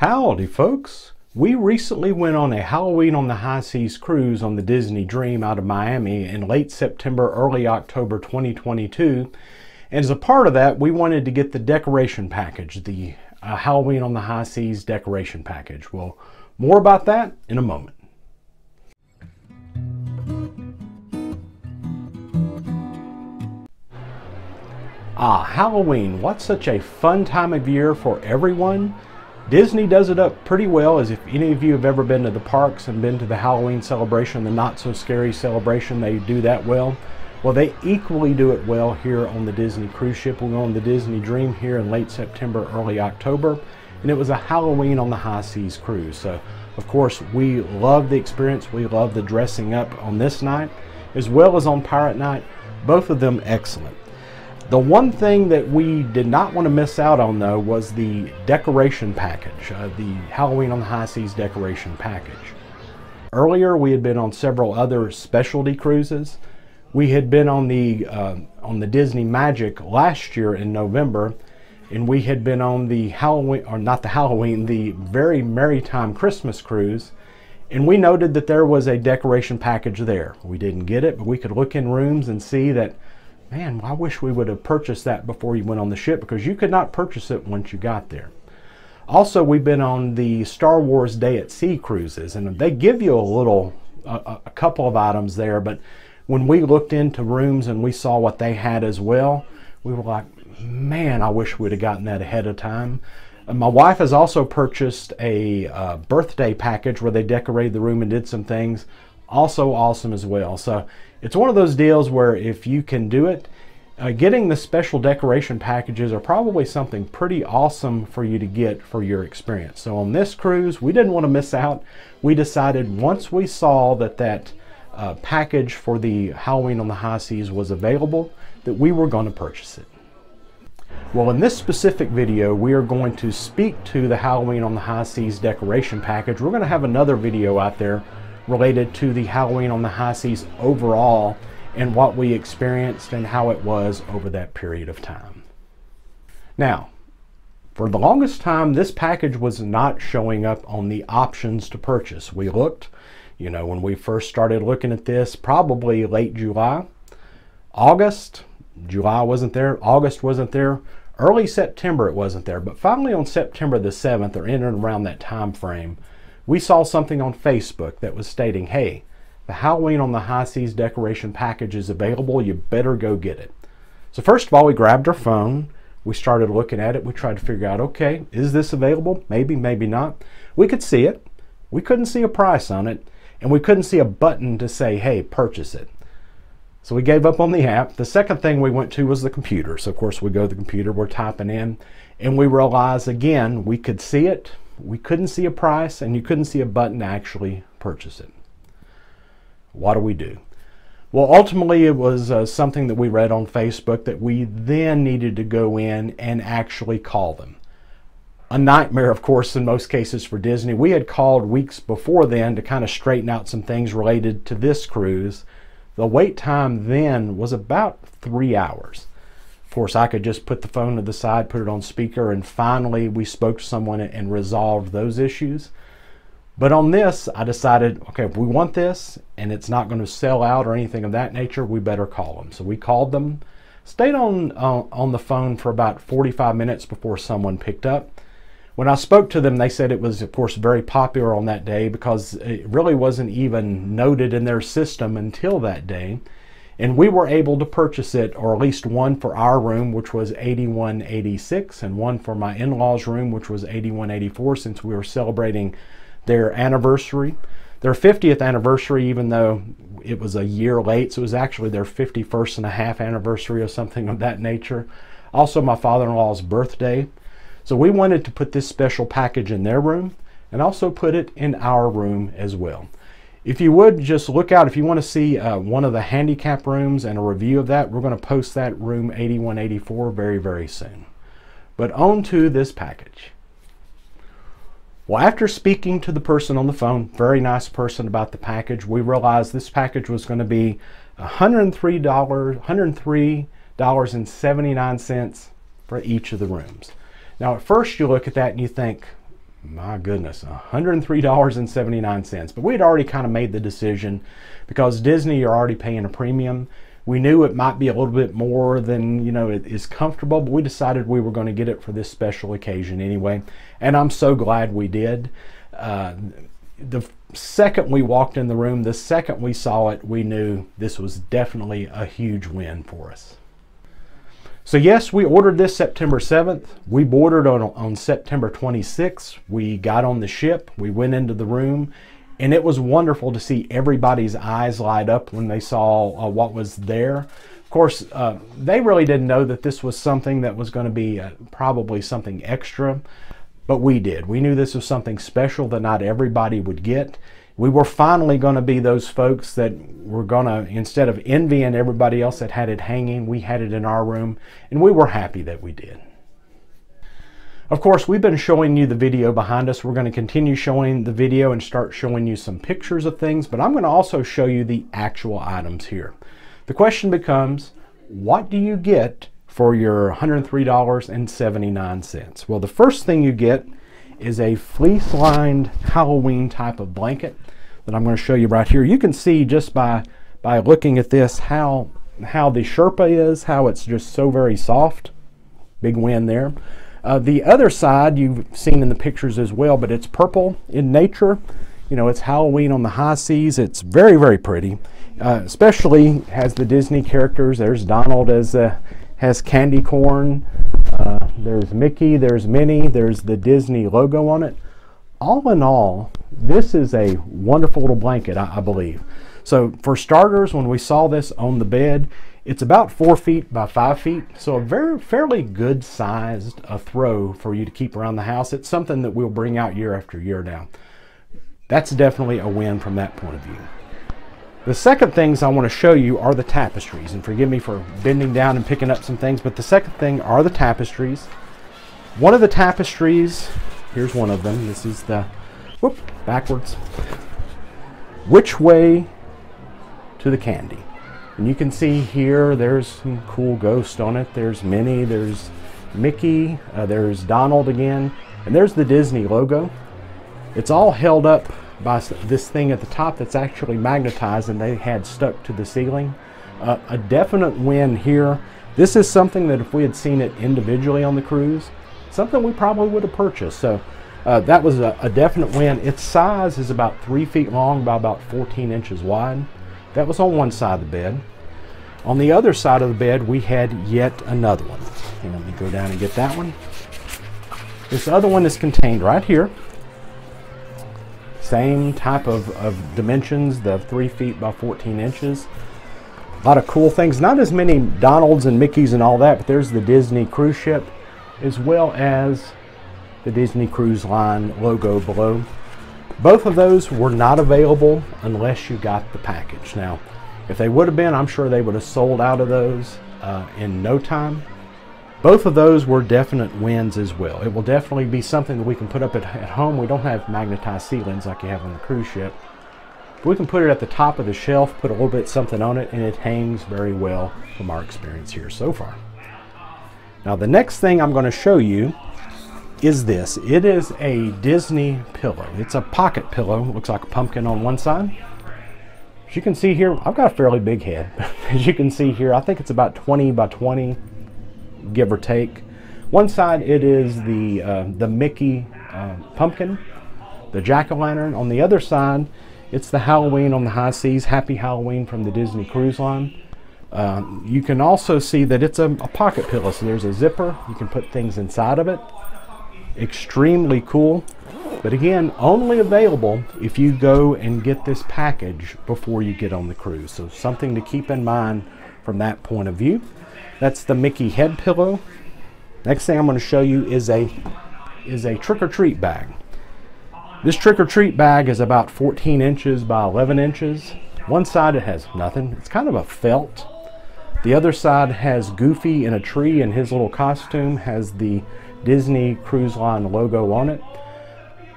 Howdy, folks. We recently went on a Halloween on the High Seas cruise on the Disney Dream out of Miami in late September, early October 2022. And as a part of that, we wanted to get the decoration package, the uh, Halloween on the High Seas decoration package. Well, more about that in a moment. Ah, Halloween, what such a fun time of year for everyone. Disney does it up pretty well, as if any of you have ever been to the parks and been to the Halloween celebration, the not so scary celebration, they do that well. Well, they equally do it well here on the Disney cruise ship. We are on the Disney Dream here in late September, early October, and it was a Halloween on the high seas cruise. So, of course, we love the experience. We love the dressing up on this night, as well as on Pirate Night. Both of them excellent. The one thing that we did not want to miss out on though was the decoration package, uh, the Halloween on the High Seas decoration package. Earlier we had been on several other specialty cruises. We had been on the uh, on the Disney Magic last year in November, and we had been on the Halloween or not the Halloween, the very Merry Time Christmas cruise, and we noted that there was a decoration package there. We didn't get it, but we could look in rooms and see that man, I wish we would have purchased that before you went on the ship because you could not purchase it once you got there. Also, we've been on the Star Wars Day at Sea cruises, and they give you a little, a, a couple of items there, but when we looked into rooms and we saw what they had as well, we were like, man, I wish we'd have gotten that ahead of time. And my wife has also purchased a uh, birthday package where they decorated the room and did some things. Also awesome as well. So it's one of those deals where if you can do it, uh, getting the special decoration packages are probably something pretty awesome for you to get for your experience. So on this cruise, we didn't want to miss out. We decided once we saw that that uh, package for the Halloween on the High Seas was available, that we were going to purchase it. Well, in this specific video, we are going to speak to the Halloween on the High Seas decoration package. We're going to have another video out there related to the Halloween on the High Seas overall and what we experienced and how it was over that period of time. Now, for the longest time, this package was not showing up on the options to purchase. We looked, you know, when we first started looking at this, probably late July. August, July wasn't there, August wasn't there, early September it wasn't there, but finally on September the 7th or in and around that time frame, we saw something on Facebook that was stating, hey, the Halloween on the High Seas decoration package is available. You better go get it. So first of all, we grabbed our phone. We started looking at it. We tried to figure out, okay, is this available? Maybe, maybe not. We could see it. We couldn't see a price on it. And we couldn't see a button to say, hey, purchase it. So we gave up on the app. The second thing we went to was the computer. So of course we go to the computer, we're typing in, and we realize again, we could see it, we couldn't see a price and you couldn't see a button to actually purchase it. What do we do? Well, ultimately, it was uh, something that we read on Facebook that we then needed to go in and actually call them. A nightmare, of course, in most cases for Disney. We had called weeks before then to kind of straighten out some things related to this cruise. The wait time then was about three hours course, I could just put the phone to the side, put it on speaker, and finally we spoke to someone and resolved those issues. But on this, I decided, okay, if we want this and it's not going to sell out or anything of that nature, we better call them. So we called them, stayed on uh, on the phone for about 45 minutes before someone picked up. When I spoke to them, they said it was, of course, very popular on that day because it really wasn't even noted in their system until that day and we were able to purchase it or at least one for our room which was 8186 and one for my in-laws room which was 8184 since we were celebrating their anniversary. Their 50th anniversary even though it was a year late so it was actually their 51st and a half anniversary or something of that nature. Also my father-in-law's birthday. So we wanted to put this special package in their room and also put it in our room as well if you would just look out, if you want to see uh, one of the handicap rooms and a review of that, we're going to post that room 8184 very, very soon. But on to this package. Well, after speaking to the person on the phone, very nice person about the package, we realized this package was going to be $103, $103.79 for each of the rooms. Now, at first you look at that and you think, my goodness, $103.79. But we had already kind of made the decision because Disney are already paying a premium. We knew it might be a little bit more than, you know, it is comfortable, but we decided we were going to get it for this special occasion anyway. And I'm so glad we did. Uh, the second we walked in the room, the second we saw it, we knew this was definitely a huge win for us. So yes, we ordered this September 7th. We boarded on, on September 26th. We got on the ship. We went into the room and it was wonderful to see everybody's eyes light up when they saw uh, what was there. Of course, uh, they really didn't know that this was something that was going to be uh, probably something extra, but we did. We knew this was something special that not everybody would get we were finally going to be those folks that were going to, instead of envying everybody else that had it hanging, we had it in our room, and we were happy that we did. Of course, we've been showing you the video behind us. We're going to continue showing the video and start showing you some pictures of things, but I'm going to also show you the actual items here. The question becomes, what do you get for your $103.79? Well, the first thing you get is a fleece lined Halloween type of blanket that I'm going to show you right here. You can see just by by looking at this how how the Sherpa is, how it's just so very soft. Big win there. Uh, the other side you've seen in the pictures as well, but it's purple in nature. You know, it's Halloween on the high seas. It's very, very pretty. Uh, especially has the Disney characters. There's Donald as uh, has candy corn. Uh, there's Mickey, there's Minnie, there's the Disney logo on it. All in all, this is a wonderful little blanket, I, I believe. So for starters, when we saw this on the bed, it's about four feet by five feet, so a very fairly good sized a throw for you to keep around the house. It's something that we'll bring out year after year now. That's definitely a win from that point of view. The second things I want to show you are the tapestries. And forgive me for bending down and picking up some things, but the second thing are the tapestries. One of the tapestries, here's one of them. This is the, whoop, backwards. Which way to the candy? And you can see here, there's some cool ghost on it. There's Minnie, there's Mickey, uh, there's Donald again, and there's the Disney logo. It's all held up by this thing at the top that's actually magnetized and they had stuck to the ceiling. Uh, a definite win here. This is something that if we had seen it individually on the cruise, something we probably would have purchased. So uh, that was a, a, definite win. Its size is about three feet long by about 14 inches wide. That was on one side of the bed. On the other side of the bed, we had yet another one. Let me go down and get that one. This other one is contained right here. Same type of, of dimensions, the 3 feet by 14 inches. A lot of cool things. Not as many Donalds and Mickeys and all that, but there's the Disney cruise ship as well as the Disney Cruise Line logo below. Both of those were not available unless you got the package. Now, if they would have been, I'm sure they would have sold out of those uh, in no time. Both of those were definite wins as well. It will definitely be something that we can put up at, at home. We don't have magnetized ceilings like you have on the cruise ship. But we can put it at the top of the shelf, put a little bit something on it, and it hangs very well from our experience here so far. Now the next thing I'm going to show you is this. It is a Disney pillow. It's a pocket pillow. Looks like a pumpkin on one side. As you can see here, I've got a fairly big head. As you can see here, I think it's about 20 by 20 give or take. One side it is the uh, the Mickey uh, pumpkin, the jack-o'-lantern. On the other side, it's the Halloween on the high seas, Happy Halloween from the Disney Cruise Line. Uh, you can also see that it's a, a pocket pillow, so there's a zipper. You can put things inside of it. Extremely cool. But again, only available if you go and get this package before you get on the cruise. So something to keep in mind from that point of view. That's the Mickey head pillow. Next thing I'm going to show you is a is a trick-or-treat bag. This trick-or-treat bag is about 14 inches by 11 inches. One side it has nothing. It's kind of a felt. The other side has Goofy in a tree and his little costume has the Disney Cruise Line logo on it.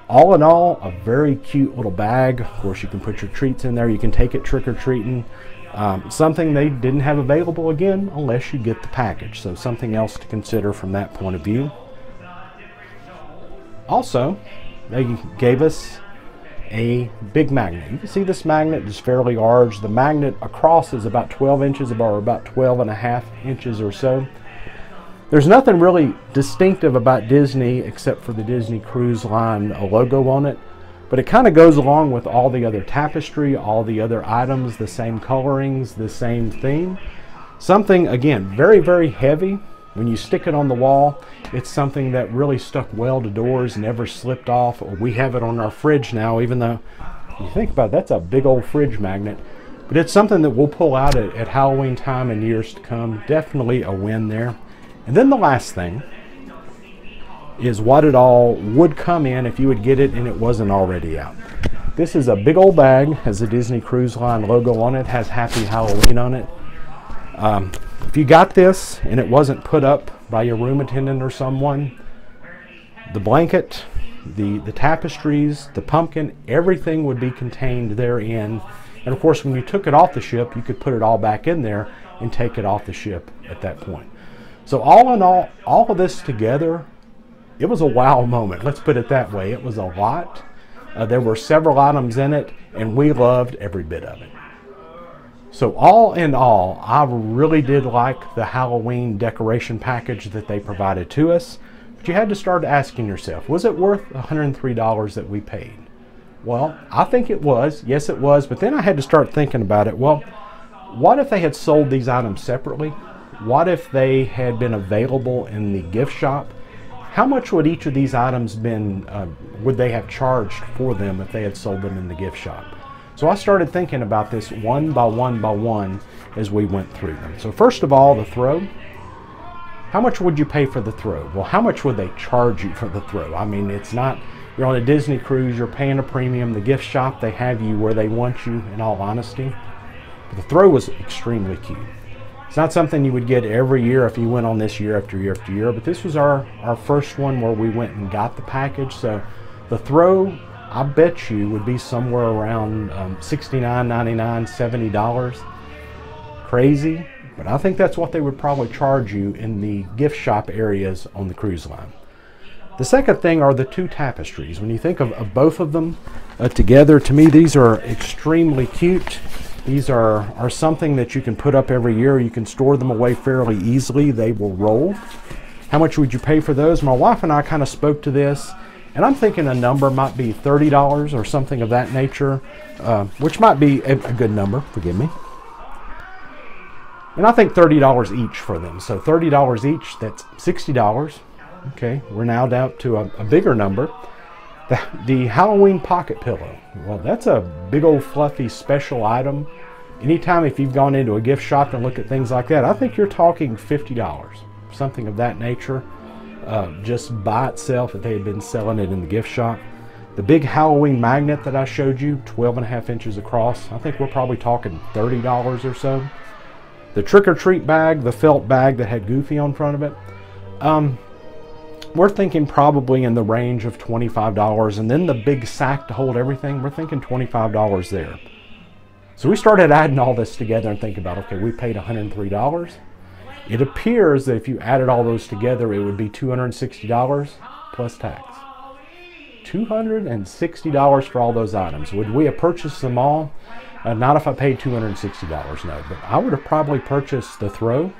All in all, a very cute little bag. Of course, you can put your treats in there. You can take it trick-or-treating. Um, something they didn't have available again unless you get the package. So something else to consider from that point of view. Also, they gave us a big magnet. You can see this magnet is fairly large. The magnet across is about 12 inches or about 12 and a half inches or so. There's nothing really distinctive about Disney except for the Disney Cruise Line logo on it. But it kind of goes along with all the other tapestry, all the other items, the same colorings, the same theme. Something, again, very, very heavy. When you stick it on the wall, it's something that really stuck well to doors, never slipped off. We have it on our fridge now, even though you think about it, that's a big old fridge magnet. But it's something that we'll pull out at, at Halloween time and years to come. Definitely a win there. And then the last thing is what it all would come in if you would get it and it wasn't already out. This is a big old bag, has a Disney Cruise Line logo on it, has Happy Halloween on it. Um, if you got this and it wasn't put up by your room attendant or someone, the blanket, the, the tapestries, the pumpkin, everything would be contained therein. And of course, when you took it off the ship, you could put it all back in there and take it off the ship at that point. So all in all, all of this together, it was a wow moment. Let's put it that way. It was a lot. Uh, there were several items in it, and we loved every bit of it. So all in all, I really did like the Halloween decoration package that they provided to us. But you had to start asking yourself, was it worth $103 that we paid? Well, I think it was. Yes, it was. But then I had to start thinking about it. Well, what if they had sold these items separately? What if they had been available in the gift shop? How much would each of these items been, uh, would they have charged for them if they had sold them in the gift shop? So I started thinking about this one by one by one as we went through them. So first of all, the throw. How much would you pay for the throw? Well, how much would they charge you for the throw? I mean, it's not, you're on a Disney cruise, you're paying a premium. The gift shop, they have you where they want you, in all honesty. But the throw was extremely cute. It's not something you would get every year if you went on this year after year after year, but this was our, our first one where we went and got the package. So the throw, I bet you, would be somewhere around um, $69, $99, $70. Crazy, but I think that's what they would probably charge you in the gift shop areas on the cruise line. The second thing are the two tapestries. When you think of, of both of them uh, together, to me, these are extremely cute. These are, are something that you can put up every year. You can store them away fairly easily. They will roll. How much would you pay for those? My wife and I kind of spoke to this, and I'm thinking a number might be $30 or something of that nature, uh, which might be a, a good number, forgive me. And I think $30 each for them. So $30 each, that's $60. Okay, we're now down to a, a bigger number. The, the Halloween pocket pillow. Well, that's a big old fluffy special item. Anytime if you've gone into a gift shop and look at things like that, I think you're talking $50, something of that nature, uh, just by itself if they had been selling it in the gift shop. The big Halloween magnet that I showed you, 12 and a half inches across, I think we're probably talking $30 or so. The trick-or-treat bag, the felt bag that had Goofy on front of it, um, we're thinking probably in the range of $25 and then the big sack to hold everything we're thinking $25 there. So we started adding all this together and thinking about okay we paid $103 it appears that if you added all those together it would be $260 plus tax. $260 for all those items. Would we have purchased them all? Uh, not if I paid $260 no but I would have probably purchased the throw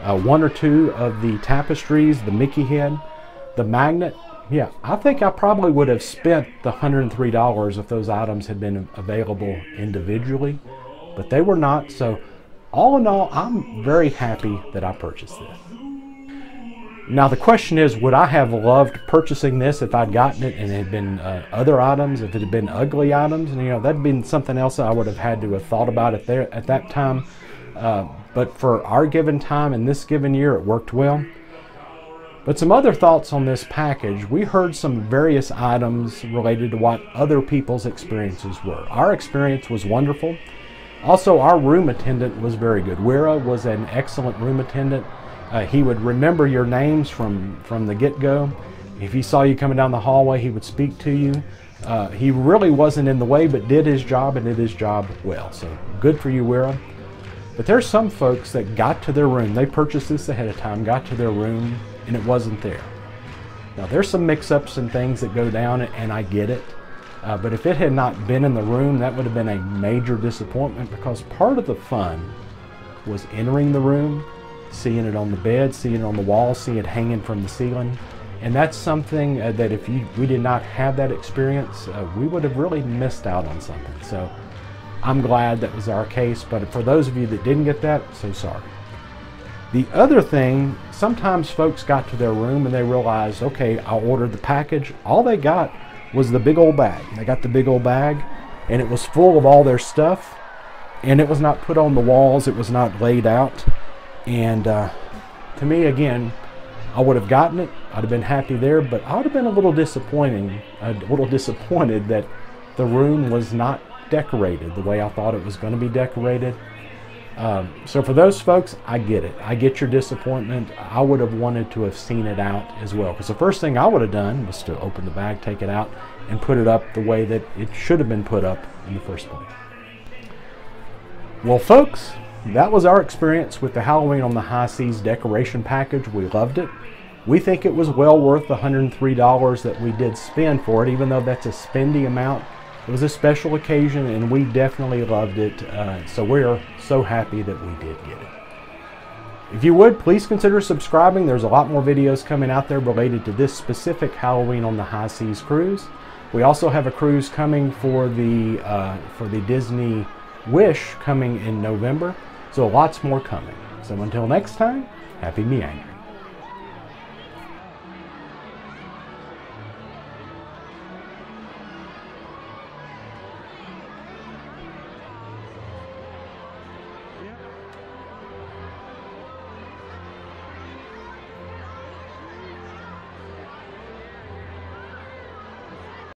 uh, one or two of the tapestries, the Mickey head, the magnet, yeah, I think I probably would have spent the $103 if those items had been available individually, but they were not. So, all in all, I'm very happy that I purchased this. Now, the question is would I have loved purchasing this if I'd gotten it and it had been uh, other items, if it had been ugly items? And, you know, that'd been something else I would have had to have thought about it there at that time. Uh, but for our given time and this given year, it worked well. But some other thoughts on this package. We heard some various items related to what other people's experiences were. Our experience was wonderful. Also, our room attendant was very good. Wira was an excellent room attendant. Uh, he would remember your names from, from the get-go. If he saw you coming down the hallway, he would speak to you. Uh, he really wasn't in the way, but did his job and did his job well. So good for you, Wira. But there's some folks that got to their room. They purchased this ahead of time, got to their room, and it wasn't there. Now there's some mix-ups and things that go down, and I get it. Uh, but if it had not been in the room, that would have been a major disappointment because part of the fun was entering the room, seeing it on the bed, seeing it on the wall, seeing it hanging from the ceiling. And that's something uh, that if you, we did not have that experience, uh, we would have really missed out on something. So I'm glad that was our case, but for those of you that didn't get that, so sorry. The other thing, sometimes folks got to their room and they realized, okay, I ordered the package. All they got was the big old bag. They got the big old bag and it was full of all their stuff and it was not put on the walls. It was not laid out. And uh, to me, again, I would have gotten it. I'd have been happy there, but I would have been a little disappointing, a little disappointed that the room was not decorated the way I thought it was going to be decorated. Um, so for those folks, I get it. I get your disappointment. I would have wanted to have seen it out as well. Because the first thing I would have done was to open the bag, take it out, and put it up the way that it should have been put up in the first place. Well, folks, that was our experience with the Halloween on the High Seas decoration package. We loved it. We think it was well worth the $103 that we did spend for it, even though that's a spendy amount. It was a special occasion and we definitely loved it. Uh, so we're so happy that we did get it. If you would, please consider subscribing. There's a lot more videos coming out there related to this specific Halloween on the High Seas cruise. We also have a cruise coming for the, uh, for the Disney Wish coming in November. So lots more coming. So until next time, happy meandering.